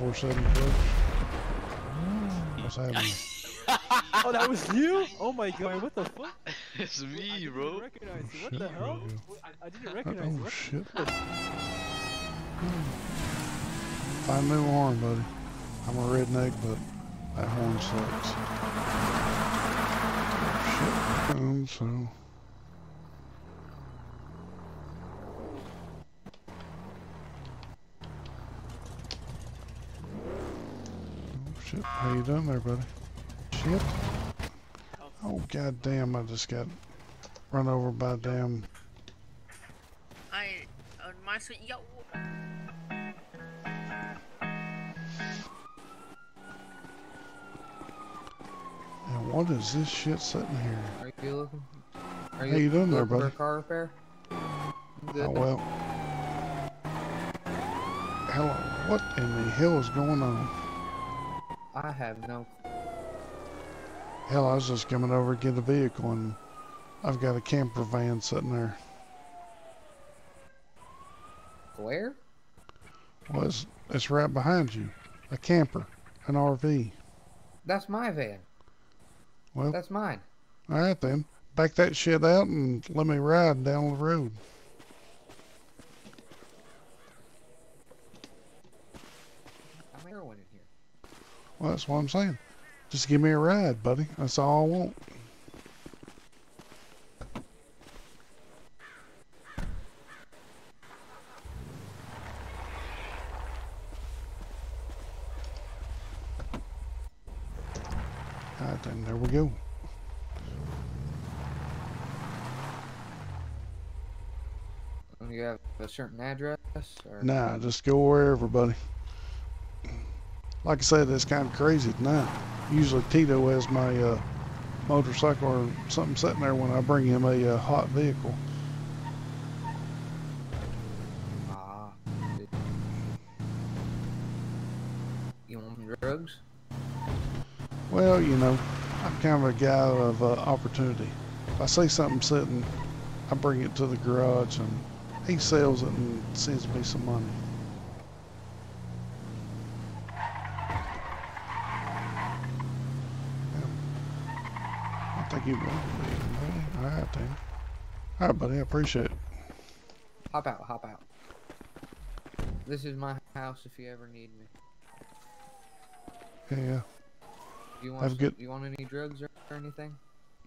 24-7. What's happening? oh, that was you? Oh my god, what the fuck? it's I me, didn't bro. recognize you. What Shit, the hell? bro. I didn't recognize you. oh What shit. the- Find a new horn, buddy. I'm a redneck, but that horn sucks. Shit. Um, so. Shit. How you doing there, buddy? Shit. Oh god damn, I just got run over by a damn I on my sweet yo. And what is this shit sitting here? Are you looking? Are How you doing there, looking for buddy? a car repair? Good. Oh, well. Hello. what in the hell is going on? I have no. Hell, I was just coming over to get a vehicle and I've got a camper van sitting there. Where? Well, it's, it's right behind you. A camper. An RV. That's my van. Well, That's mine. alright then. Back that shit out and let me ride down the road. I'm heroin in here. Well, that's what I'm saying. Just give me a ride, buddy. That's all I want. Alright then, there we go. You have a certain address? Or Nah, just go wherever, buddy. Like I said, it's kind of crazy tonight. Usually Tito has my uh, motorcycle or something sitting there when I bring him a uh, hot vehicle. Ah. You want some drugs? Well, you know, I'm kind of a guy of uh, opportunity. If I see something sitting, I bring it to the garage and he sells it and sends me some money. Think you will. All right, then. All right, buddy. I appreciate it. Hop out, hop out. This is my house if you ever need me. Yeah, yeah. Do you want some- good- you want any drugs or, or anything?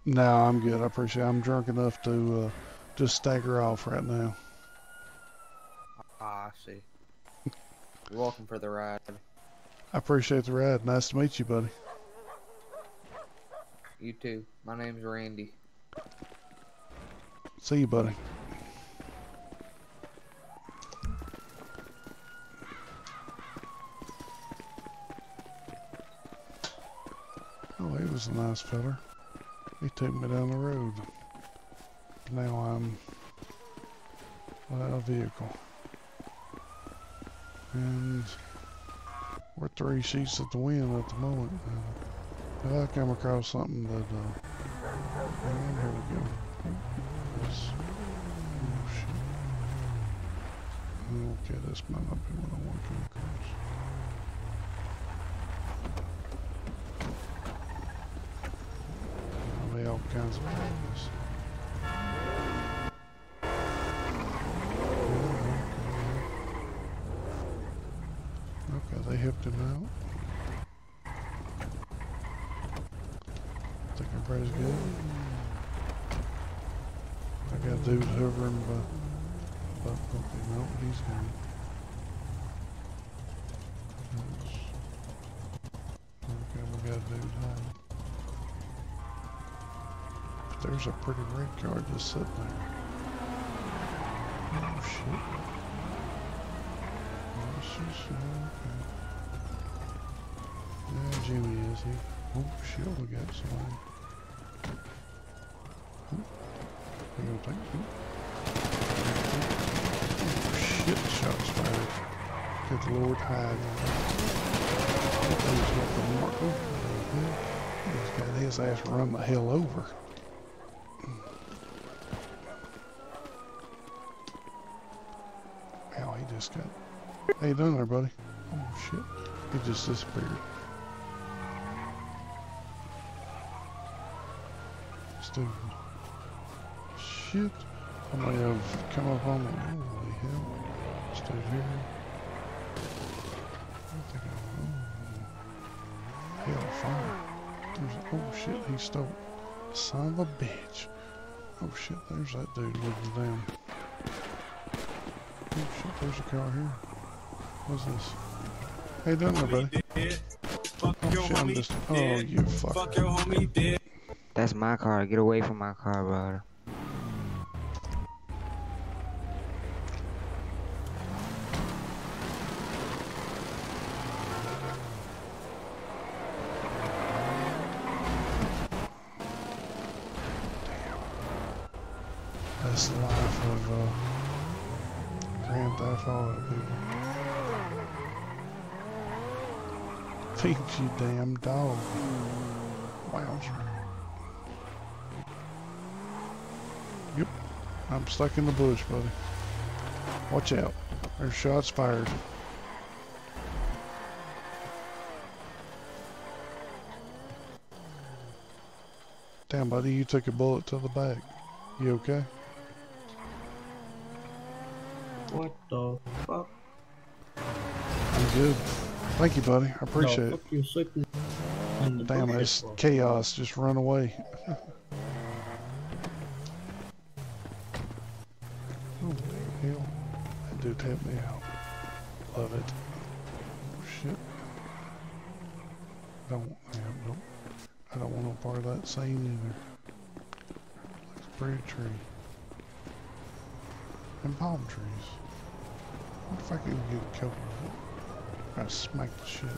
No, I'm good. I appreciate it. I'm drunk enough to uh, just stagger off right now. Ah, I see. You're welcome for the ride. I appreciate the ride. Nice to meet you, buddy. You too. My name's Randy. See you, buddy. Oh, he was a nice feller. He took me down the road. Now I'm without a vehicle. And we're three sheets at the wind at the moment. I come across something that, uh, here we go. This, oh shit. Okay, this might not be what I want to come across. All kinds of things. Okay, they helped him out. think everybody's good. I got by, by okay, no, he's. That's- Okay, we got a dude home. There's a pretty red car just sitting there. Oh shit. This is, uh, okay. Yeah, Jimmy is he? Oh shit, we got somebody. Hmm. You gonna take it? Oh shit, shots fired. Good lord, hide. Got the mark. Oh, He's got his ass run the hell over. Hell, he just got. How you doing there, buddy? Oh shit. He just disappeared. Stupid. Shit. I might have come up on it. Holy hell. Stay here. I think I Hell, fire. There's, oh shit, he stole. Son of a bitch. Oh shit, there's that dude looking down. Oh shit, there's a car here. What's this? Hey, doing there, buddy? Oh shit, I'm just. Oh, you fucker. That's my car. Get away from my car, brother. The life of uh, Grand Theft Auto. Feed you damn dog. Wowzer. Yep. I'm stuck in the bush, buddy. Watch out. There's shots fired. Damn, buddy, you took a bullet to the back. You okay? What the fuck? I'm good. Thank you, buddy. I appreciate no, it. You sleeping in the Damn, it's chaos. Just run away. oh, hell. That dude helped me out. Love it. Oh, shit. Don't, yeah, nope. I don't want no part of that scene either. Let's pretty tree. And palm trees. What if I could get a coconut? I smack the shit.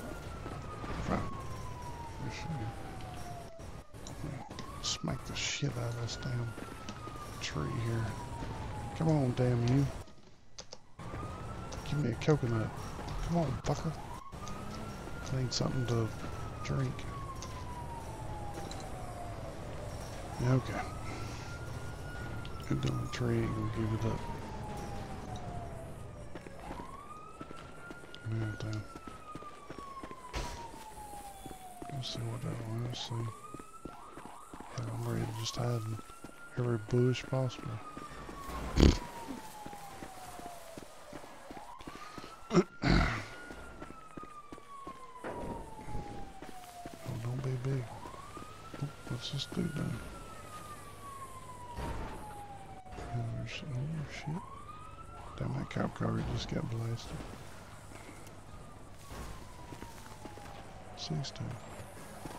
Smack the shit out of this damn tree here. Come on, damn you. Give me a coconut. Come on, fucker. I need something to drink. Okay. Good on the tree, we'll give it up. Yeah, damn. Let's see what that is. See. Yeah, I'm ready to just hide in every bush possible. oh, don't be big. Oh, what's this dude doing? Oh shit. Damn, that cop car just got blasted. 16.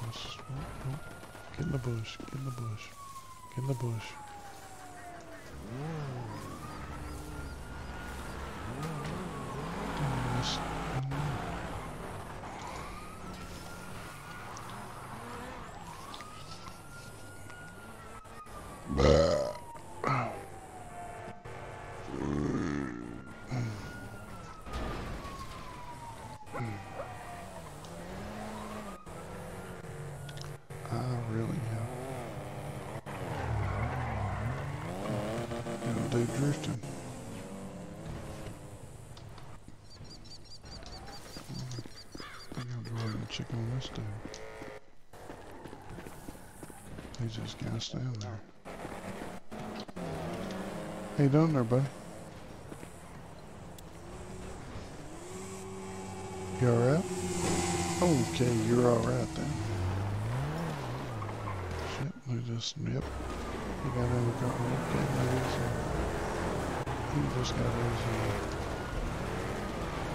Let's oh, oh. Get in the bush, get in the bush, get in the bush. This- check on. He's just gonna stand there. How you doing there, buddy? You alright? Okay, you're alright then. Shit, we just, yep. He got the car. Okay, uh, He just got his, uh,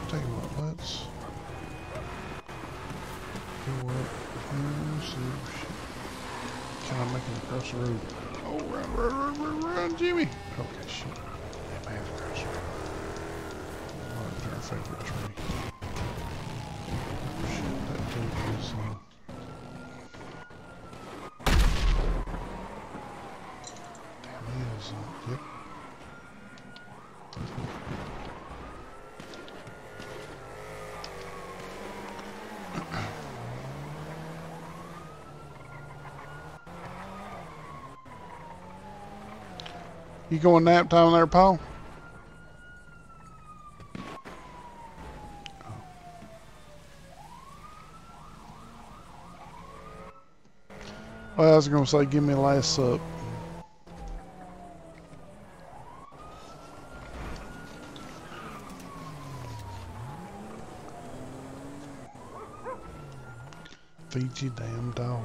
tell you what, let's Shit. Can I make it across the road? Oh, run, run, run, run, run, Jimmy! Okay, shit. That man's across the road. What our favorite tree. Shit, that dude is, uh, You going nap time there, Paul? Oh. Well, I was going to say, give me a last sup. Feed you damn dog.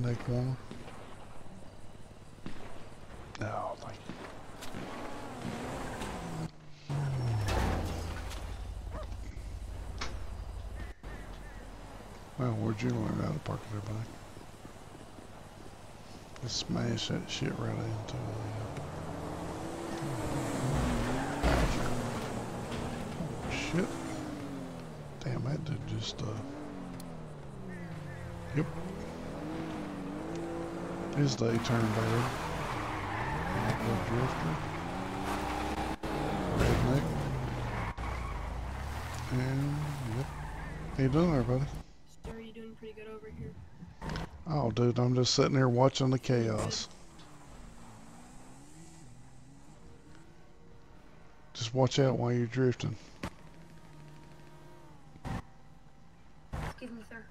The neck. No, you. Well, where'd you learn how to park there, buddy? Let's smash that shit right into the. Oh, shit. Damn, that dude just, uh... Yep. His day turned bad. Outlaw drifter. Redneck. And, yep. How you doing there, buddy? Sir, you doing pretty good over here? Oh, dude, I'm just sitting here watching the chaos. Just watch out while you're drifting. Excuse me, sir.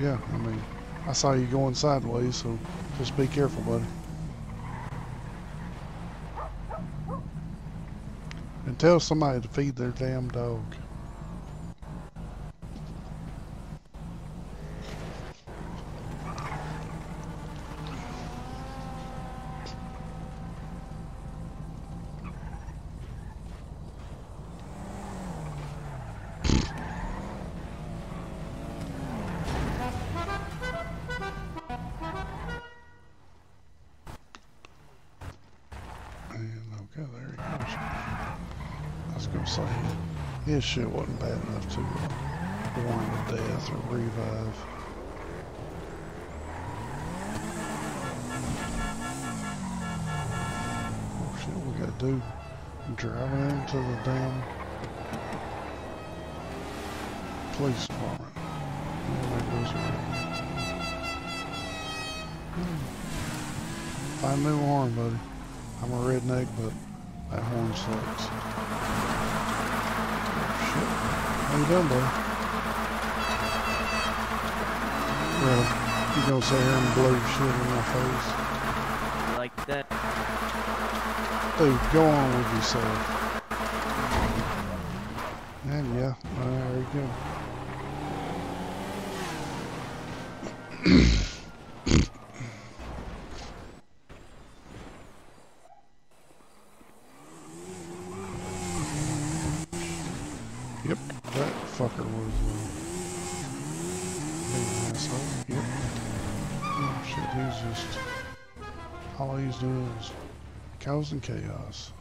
Yeah, I mean, I saw you going sideways, so just be careful, buddy. And tell somebody to feed their damn dog. Shit wasn't bad enough to warrant a death or revive. Oh shit, we got a dude driving into the damn police department. Find a new horn, buddy. I'm a redneck, but that horn sucks. How you doing, buddy? Well, you gonna sit here and blow your shit in my face? Like that. Dude, go on with yourself. And yeah, well, there you go. Causing chaos.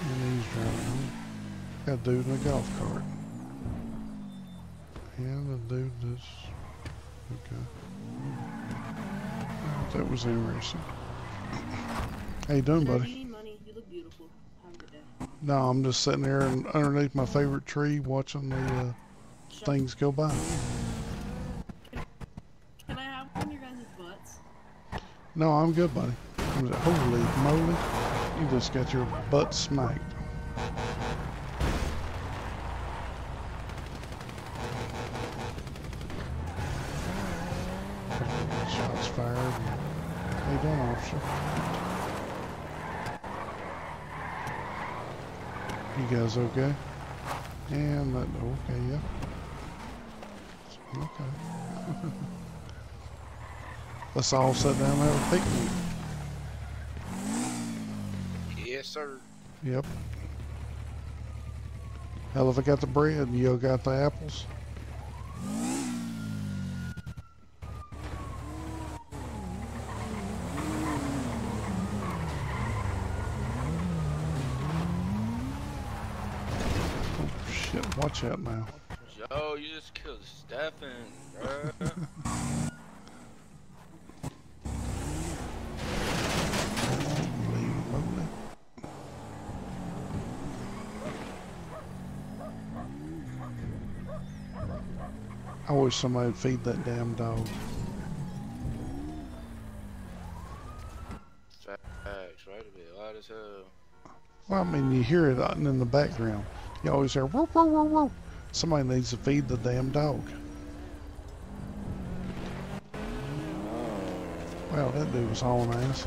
And he's driving. Got a dude in a golf cart. And a dude that's okay. That was interesting. How you doing, buddy? you need money. You look beautiful. Have a good day. No, I'm just sitting there and underneath my favorite tree watching the uh, things go by. Can I have one of your guys' butts? No, I'm good, buddy. I'm just- Holy moly. You just got your butt smacked. Shots fired. How you doing, officer? You guys okay? And that, okay, yeah. Okay. Let's all sit down and have a picnic. Yes, sir. Yep. Hell, if I got the bread, you got the apples. Oh shit! Watch out now. Yo, you just killed Stefan, bruh. I wish somebody would feed that damn dog. Facts, right? It'd be loud as hell. Well, I mean, you hear it in the background. You always hear, whoop, whoop, whoop, whoop. Somebody needs to feed the damn dog. Well, that dude was hauling ass.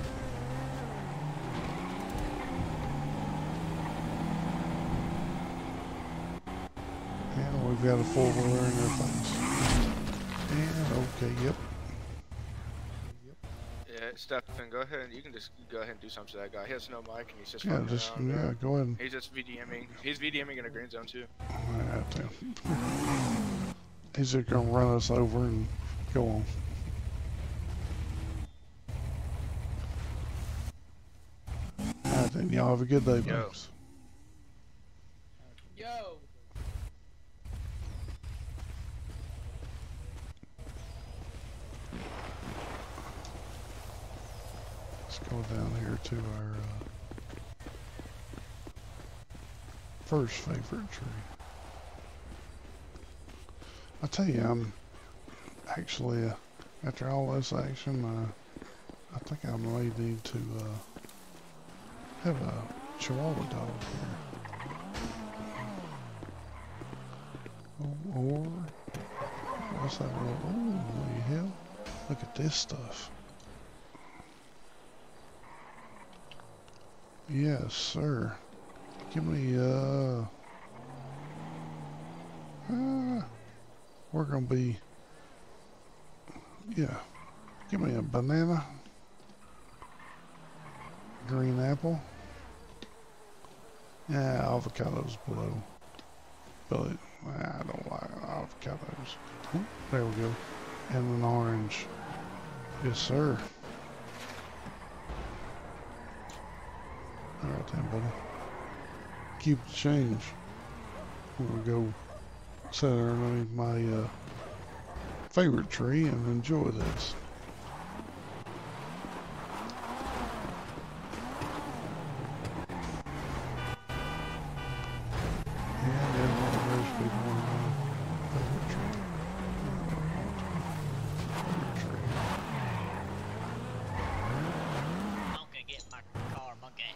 And we've got a four-wheeler their face. And, okay, yep. Yeah, go ahead. and You can just go ahead and do something to that guy. He has no mic and he's just Yeah, just, around, yeah, go ahead. He's just VDMing. He's VDMing in a green zone too. He's just gonna run us over and go on. Alright think y'all have a good day, Yo. folks. Yo. Let's go down here to our uh, first favorite tree. I tell you, I'm actually uh, after all this action, uh, I think I may need to uh, have a Chihuahua dog here. Or what's that? The hell! Look at this stuff. Yes, sir. Give me, uh... uh we're gonna be... Yeah. Give me a banana. Green apple. Yeah, avocados below. But I don't like avocados. Oh, there we go. And an orange. Yes, sir. Then, buddy. Keep the change. I'm gonna go sit underneath my uh, favorite tree and enjoy this. And then one of those people in my favorite tree. Favorite tree. Monkey, get my car, monkey.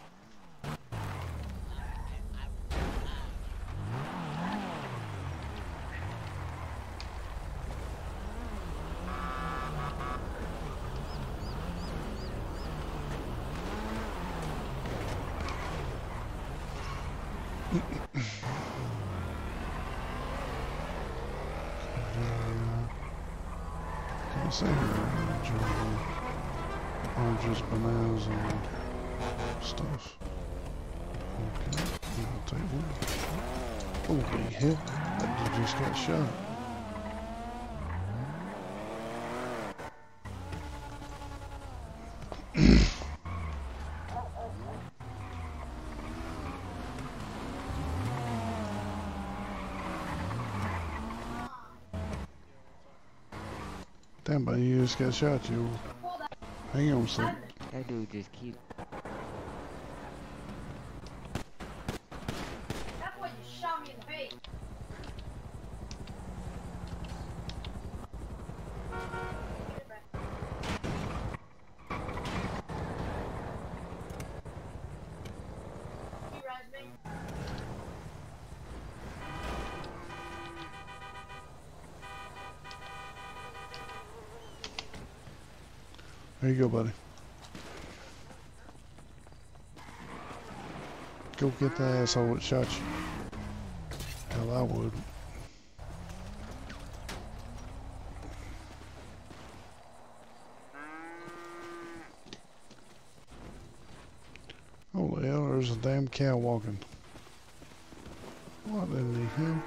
I say orange, oranges, bananas, and stuff? Okay, one. Holy dude just got shot. Just got shot, you. Hang on a sec. That dude just keep. There you go, buddy. Go get the asshole that shot you. Hell, I would. Holy hell, there's a damn cow walking. What in the hell?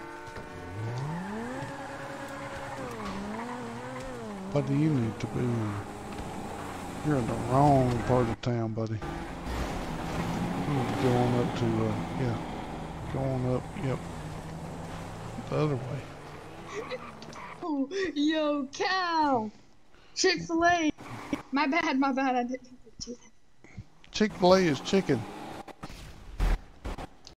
What do you need to be? You're in the wrong part of town, buddy. You need to go on up to, uh, yeah. Going up, yep. The other way. Oh, yo, cow! Chick fil A! My bad, my bad, I didn't do that. Chick-fil-A is chicken.